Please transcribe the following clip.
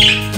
you.